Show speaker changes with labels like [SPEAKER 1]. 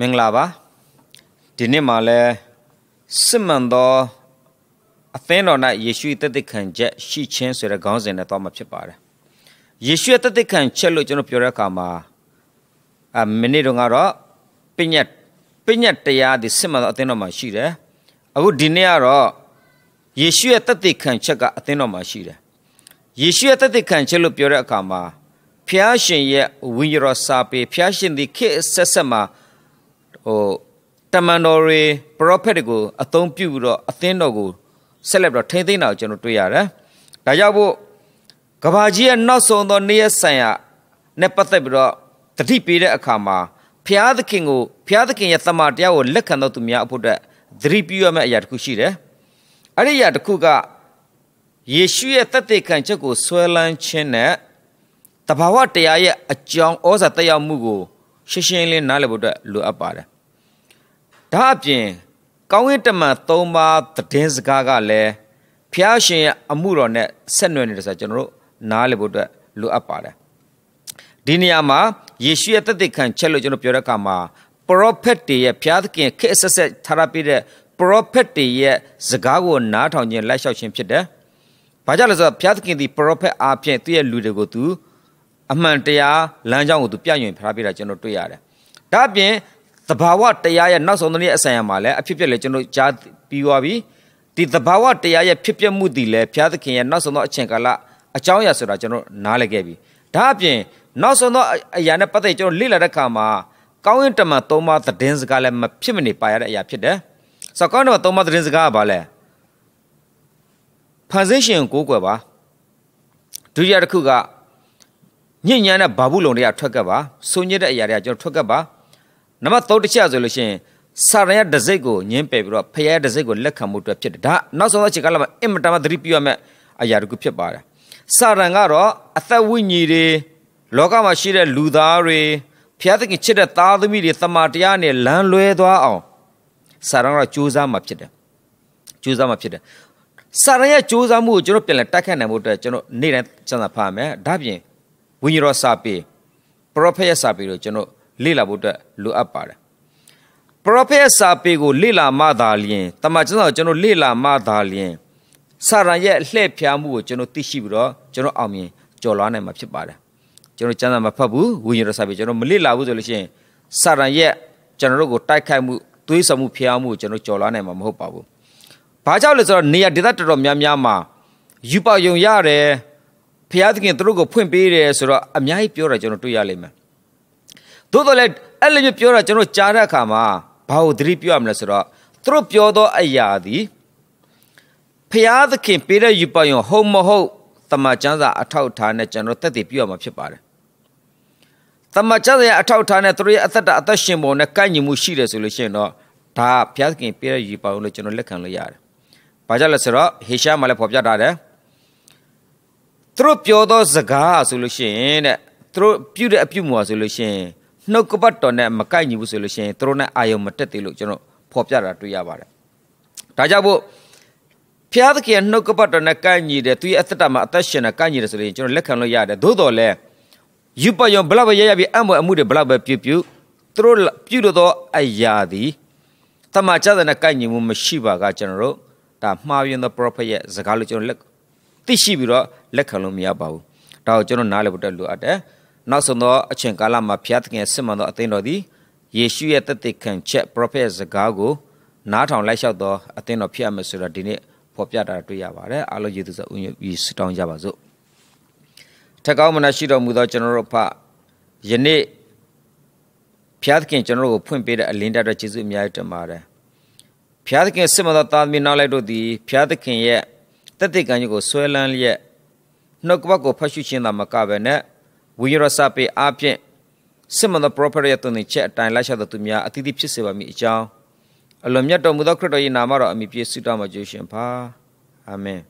[SPEAKER 1] မင်္ဂလာပါဒီနေ့မှာလဲစစ်မှန်သောအသင်းတော်၌ယေရှု၏တသက်ခံချက်ရှိခြင်းဆိုတဲ့ခေါင်းစဉ်နဲ့တော့မှာဖြစ်ပါတယ်ယေရှုရဲ့တသက်ခံချက်လို့ကျွန်တော်ပြောတဲ့အခါမှာအမိနစ်တုန်းကတော့ပညတ်ပညတ်တရားဒီစစ်မှန်သောအသင်းတော်မှာရှိတယ်အခုဒီနေ့ကတော့ယေရှုရဲ့တသက်ခံချက်ကအသင်းတော်မှာရှိတယ်ယေရှုရဲ့တသက်ခံချက်လို့ပြောတဲ့အခါမှာဖျားရှင်ရဲ့ဝိညာဉ်တော်စာပေဖျားရှင်ဒီခေတ်ဆက်ဆက်မှာ ဟိုတမန်တော်တွေပရောဖက်တွေကိုအသုံးပြုပြီးတော့အသင်းတော်ကိုဆက်လက်ပြီးတော့ထိမ့်သိမ်းတာကိုကျွန်တော်တွေ့ရတယ်။ဒါကြောင့်မို့ကဘာကြီးရဲ့နောက်ဆုံးသောနေ့ရက်ဆိုင်ရာနဲ့ပတ်သက်ပြီးတော့တတိပေးတဲ့အခါမှာဖျားသခင်ကိုဖျားသခင်ရဲ့တမန်တရားကိုလက်ခံတော်သူများအဖို့အတွက်သတိပြုရမယ့်အရာတစ်ခုရှိတယ်။အဲ့ဒီအရာတစ်ခုကယေရှုရဲ့တသက်ခံချက်ကိုဆွဲလန်းခြင်းနဲ့တဘာဝတရားရဲ့အကြောင်းဩဇာတက်ရောက်မှုကိုရှင်းရှင်းလင်းနားလည်ဖို့အတွက်လိုအပ်ပါတယ်။ ဒါအပြင်ကောင်းကင်တမန်၃ပါးသတင်းစကားကလည်းဖျားရှင်ရဲ့အမှုတော်နဲ့ဆက်နွယ်နေတယ်ဆိုတော့ကျွန်တော်တို့နားလည်ဖို့အတွက်လိုအပ်ပါတယ်။ဒီနေရာမှာယေရှုရဲ့တသက်ခံချက်လို့ကျွန်တော်ပြောတဲ့အခါမှာပရောဖက်တွေရဲ့ဖျားသခင်ခေတ်ဆက်ဆက်ထားရပြီးတဲ့ပရောဖက်တွေရဲ့စကားကိုနားထောင်ခြင်းလိုက်လျှောက်ခြင်းဖြစ်တယ်။ဘာကြောင့်လဲဆိုတော့ဖျားသခင်ဒီပရောဖက်အားဖြင့်သူ့ရဲ့လူတွေကိုသူအမှန်တရားလမ်းကြောင်းကိုသူပြညွှန်ဖျားပြတာကျွန်တော်တွေ့ရတယ်။ဒါအပြင် သဘာဝတရားရဲ့နောက်ဆုံးသောနေ့အဆိုင်အမှာလည်းအဖြစ်ပြက်လည်းကျွန်တော်ကြားပြီးသွားပြီ။ဒီသဘာဝတရားရဲ့ဖြစ်ပျက်မှုတည်လည်းဘုရားသခင်ရဲ့နောက်ဆုံးသောအချိန်ကာလအကြောင်းအရာဆိုတာကျွန်တော်နားလည်ခဲ့ပြီ။ဒါအပြင်နောက်ဆုံးသောအရာနဲ့ပတ်သက်ကျွန်တော်လေ့လာတဲ့အခါမှာကောင်းကင်တမန်သုံးပါးသတင်းစကားလည်းမဖြစ်မနေပါရတဲ့အရာဖြစ်တယ်။ဆိုတော့ကောင်းကင်တမန်သုံးပါးသတင်းစကားကဘာလဲ။ဖန်ဆင်းရှင်ကိုကိုွယ်ပါ။ဒုတိယတစ်ခုကညဉ့်ညမ်းတဲ့ဘာဘူးလုံတွေကထွက်ကပ်ပါ။ဆုညစ်တဲ့အရာတွေကကျွန်တော်ထွက်ကပ်ပါ။ နံပါတ်3တစ်ချက်ဆိုလို့ရှိရင်စာရန်ရဲ့ဒစိတ်ကိုညင်းပယ်ပြီးတော့ဖရဲရဲ့ဒစိတ်ကိုလက်ခံမှုအတွက်ဖြစ်တယ်ဒါနောက်ဆုံးအချိန်ကလည်းအင်မတန်မှသတိပြုရမယ့်အရာတခုဖြစ်ပါတယ်စာရန်ကတော့အသက်ဝိညာဉ်တွေလောကမှာရှိတဲ့လူသားတွေဖျားသခင်ချစ်တဲ့သားသမီးတွေတမန်တရားနဲ့လမ်းလွဲသွားအောင်စာရန်ကတော့ကြိုးစားမှဖြစ်တယ်ကြိုးစားမှဖြစ်တယ်စာရန်ရဲ့ကြိုးစားမှုကိုကျွန်တော်ပြန်လဲတိုက်ခတ်နိုင်ဖို့အတွက်ကျွန်တော်နေ့တိုင်းစံစာဖတ်ရမယ်ဒါပြင်ဝိညာဉ်တော်စာပေပရောဖက်ရဲ့စာပေကိုကျွန်တော် လေ့လာဖို့အတွက်လိုအပ်ပါတယ်ပရောဖက်စာပေကိုလေ့လာမှသာလျှင်တမန်ကျမ်းစာကိုကျွန်တော်လေ့လာမှသာလျှင်စာရန်ရဲ့လှည့်ဖျားမှုကိုကျွန်တော်သိရှိပြီးတော့ကျွန်တော်အောင်မြင်ကြော်လွှားနိုင်မှာဖြစ်ပါတယ်ကျွန်တော်ကျမ်းစာမဖတ်ဘူးဝိညာဉ်တော်စာပေကျွန်တော်မလေ့လာဘူးဆိုလို့ရှိရင်စာရန်ရဲ့ကျွန်တော်တို့ကိုတိုက်ခိုက်မှုသွေးဆောင်မှုဖျားမှုကိုကျွန်တော်ကြော်လွှားနိုင်မှာမဟုတ်ပါဘူးဘာကြောင့်လဲဆိုတော့နေရာဒေသတော်တော်များများမှာယူပါယုံရတယ်ဖျားသခင်တို့ကိုဖွင့်ပေးတယ်ဆိုတော့အများကြီးပြောတာကျွန်တော်တွေ့ရလိမ့်မယ် သို့တော်လည်းအဲ့လိုမျိုးပြောတာကျွန်တော်ကြားတဲ့အခါမှာဘာကိုသတိပြုရမလဲဆိုတော့သူတို့ပြောသောအရာသည်ဖျားသခင်ပေးတဲ့ယူပါယုံဟုတ်မဟုတ်တမန်ကျမ်းစာအထောက်အထားနဲ့ကျွန်တော်တက်တည်ပြုရမှာဖြစ်ပါတယ်တမန်ကျမ်းစာရဲ့အထောက်အထားနဲ့သူတို့ရဲ့အသက်တာအသက်ရှင်ပုံနဲ့ကိုက်ညီမှုရှိတယ်ဆိုလို့ရှိရင်တော့ဒါဖျားသခင်ပေးတဲ့ယူပါယုံလို့ကျွန်တော်လက်ခံလို့ရတယ်။ဘာကြောင့်လဲဆိုတော့ဟေရှာမှာလည်းဖော်ပြထားတယ်။သူတို့ပြောသောစကားဆိုလို့ရှိရင်တဲ့သူတို့ပြုတဲ့အပြုမှုဆိုလို့ရှိရင် နှုတ်ကပတ်တော်နဲ့မကိုက်ညီဘူးဆိုလို့ရှိရင်သူတို့နဲ့အာယုံမတက်သေးလို့ကျွန်တော်ဖော်ပြတာတွေ့ရပါတယ်။ဒါကြောင့်မို့ဖျားသခင်နှုတ်ကပတ်တော်နဲ့ကိုက်ညီတယ်သူရဲ့အသက်တာမှာအသက်ရှင်တာကိုက်ညီတယ်ဆိုရင်ကျွန်တော်လက်ခံလို့ရတယ်။သို့တော်လည်းယူပယုံဘလောက်ပဲရရပြီးအံ့ဘွယ်အမှုတွေဘလောက်ပဲပြုပြုသူတို့ပြုလို့သောအရာသည်တမန်ကျတဲ့နဲ့ကိုက်ညီမှုမရှိပါကကျွန်တော်တို့ဒါမှားယွင်းသော prophet ရဲ့စကားလို့ကျွန်တော်လက်သိရှိပြီးတော့လက်ခံလို့မရပါဘူး။ဒါကိုကျွန်တော်နားလည်ဖို့တက်လိုအပ်တယ်။ နောက်ဆုံးသောအချိန်ကာလမှာဖျားသခင်စစ်မှန်သောအသင်းတော်သည်ယေရှုရဲ့တသက်ခံချက် prophet စကားကိုနားထောင်လိုက်လျှောက်သောအသင်းတော်ဖြစ်ရမယ်ဆိုတော့ဒီနေ့ဖော်ပြတာတွေ့ရပါတယ်အားလုံးယေသူဆိုဦးပြီးဆုတောင်းကြပါစို့ထက်ကောင်းမနာရှိတော်မူသောကျွန်တော်တို့ဖယနေ့ဖျားသခင်ကျွန်တော်တို့ကိုဖွင့်ပေးတဲ့အလင်းတတော်ကျေးဇူးအများကြီးတင်ပါတယ်ဖျားသခင်စစ်မှန်သောသားသမီးနောက်လိုက်တို့သည်ဖျားသခင်ရဲ့တသက်ခံချက်ကိုဆွဲလန်းလျက်နှုတ်ကပတ်ကိုဖတ်ရှုခြင်းသာမကဘဲနဲ့ ဝိရစာပေအပြင်စစ်မှန်သော proper ရဲ့တုန်ချက်အတိုင်းလိုက်လျှောက်တော်သူများအသီးသီးဖြစ်စေပါမည်အကြောင်းအလွန်မြတ်တော်မူသောခရစ်တော်၏နာမတော်အမိပြည့်ဆုတောင်းပါကြရှင်ပါအာမင်